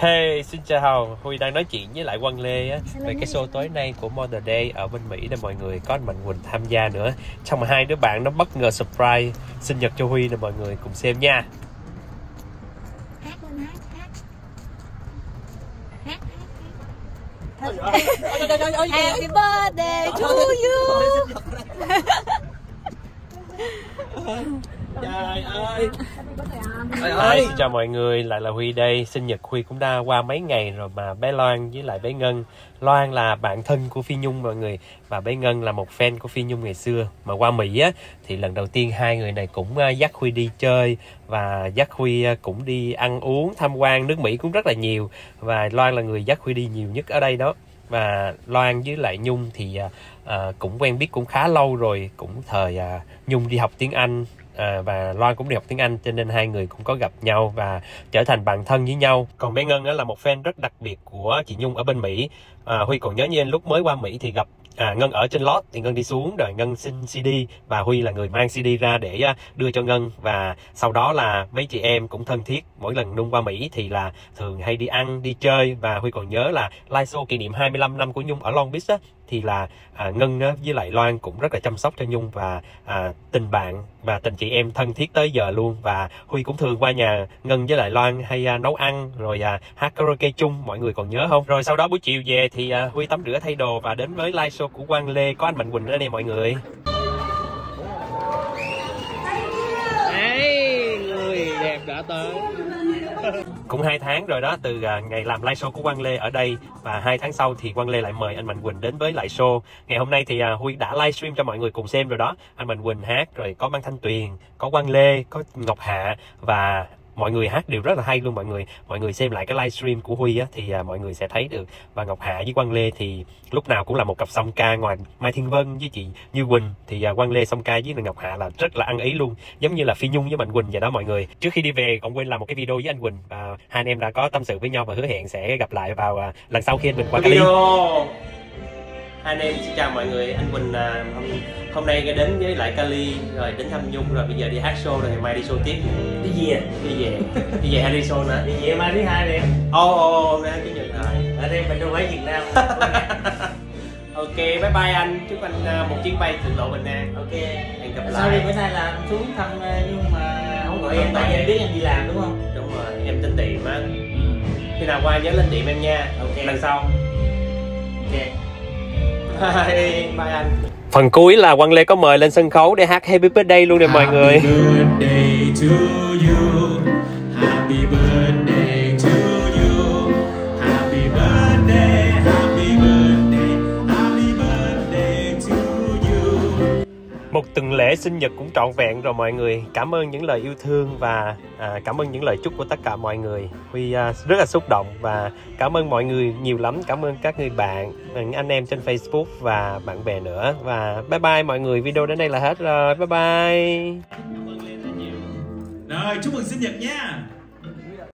Hey, xin chào. Huy đang nói chuyện với lại Quang Lê á về cái show tối nay của Modern Day ở bên Mỹ để mọi người có anh Mạnh Quỳnh tham gia nữa. Trong hai đứa bạn nó bất ngờ surprise sinh nhật cho Huy nè mọi người cùng xem nha. Happy birthday to you Trời ơi Trời ơi xin chào mọi người, lại là Huy đây. Sinh nhật Huy cũng đã qua mấy ngày rồi mà bé Loan với lại bé Ngân. Loan là bạn thân của Phi Nhung mọi người và bé Ngân là một fan của Phi Nhung ngày xưa. Mà qua Mỹ á thì lần đầu tiên hai người này cũng uh, dắt Huy đi chơi và dắt Huy uh, cũng đi ăn uống, tham quan nước Mỹ cũng rất là nhiều và Loan là người dắt Huy đi nhiều nhất ở đây đó. Và Loan với lại Nhung thì à, à, cũng quen biết cũng khá lâu rồi, cũng thời à, Nhung đi học tiếng Anh à, và Loan cũng đi học tiếng Anh cho nên hai người cũng có gặp nhau và trở thành bạn thân với nhau. Còn bé Ngân đó là một fan rất đặc biệt của chị Nhung ở bên Mỹ. À, Huy còn nhớ như lúc mới qua Mỹ thì gặp à, Ngân ở trên lót thì Ngân đi xuống rồi Ngân xin CD và Huy là người mang CD ra để à, đưa cho Ngân. Và sau đó là mấy chị em cũng thân thiết mỗi lần Nhung qua Mỹ thì là thường hay đi ăn đi chơi. Và Huy còn nhớ là live show kỷ niệm 25 năm của Nhung ở Long Beach á, thì là à, Ngân á, với lại Loan cũng rất là chăm sóc cho Nhung và à, tình bạn và tình chị em thân thiết tới giờ luôn. Và Huy cũng thường qua nhà Ngân với lại Loan hay à, nấu ăn rồi à, hát karaoke chung mọi người còn nhớ không? Rồi sau đó buổi chiều về thì à, Huy tắm rửa thay đồ và đến với live show của Quang Lê. Có anh Mạnh Quỳnh ở đây mọi người. Đấy Người đẹp đã tới cũng hai tháng rồi đó, từ à, ngày làm live show của Quang Lê ở đây và hai tháng sau thì Quang Lê lại mời anh Mạnh Quỳnh đến với lại show. Ngày hôm nay thì à, Huy đã livestream cho mọi người cùng xem rồi đó. Anh Mạnh Quỳnh hát, rồi có Mang Thanh Tuyền, có Quang Lê, có Ngọc Hạ và mọi người hát đều rất là hay luôn mọi người mọi người xem lại cái livestream của Huy á, thì à, mọi người sẽ thấy được. Và Ngọc Hạ với Quang Lê thì lúc nào cũng là một cặp song ca ngoài Mai Thiên Vân với chị Như Quỳnh. Thì à, Quang Lê song ca với Ngọc Hạ là rất là ăn ý luôn giống như là Phi Nhung với Mạnh Quỳnh vậy đó mọi người. Trước khi đi về còn quên làm một cái video với anh Quỳnh và hai anh em đã có tâm sự với nhau và hứa hẹn sẽ gặp lại vào à, lần sau khi anh Quỳnh qua Cali hai anh em xin chào mọi người anh Quỳnh à, hôm, hôm nay đến với lại Cali rồi đến thăm Nhung rồi bây giờ đi hát show rồi ngày mai đi show tiếp. Đi gì à? đi về. Đi về hay đi show nữa? Đi về mai thứ hai đi ô ô ô hôm nay chủ nhật rồi. Ở đây mình đâu phải Việt Nam. Ok bye bye anh. Chúc anh à, một chuyến bay thượng lộ bình an. Ok. Hẹn gặp Sao đi lại bữa nay là anh xuống thăm ờ, nhưng mà không gọi em tại em biết em đi làm đúng không? đúng rồi em tính tiệm á. Khi nào qua nhớ lên tiệm em nha. Ok. lần sau. Ok bye bye anh phần cuối là Quang Lê có mời lên sân khấu để hát Happy Birthday luôn nè mọi người Happy birthday to you. Happy birthday sinh nhật cũng trọn vẹn rồi mọi người. Cảm ơn những lời yêu thương và à, cảm ơn những lời chúc của tất cả mọi người. Huy à, rất là xúc động và cảm ơn mọi người nhiều lắm. Cảm ơn các người bạn những anh em trên facebook và bạn bè nữa. Và bye bye mọi người. Video đến đây là hết rồi. Bye bye. Rồi, chúc mừng sinh nhật nha.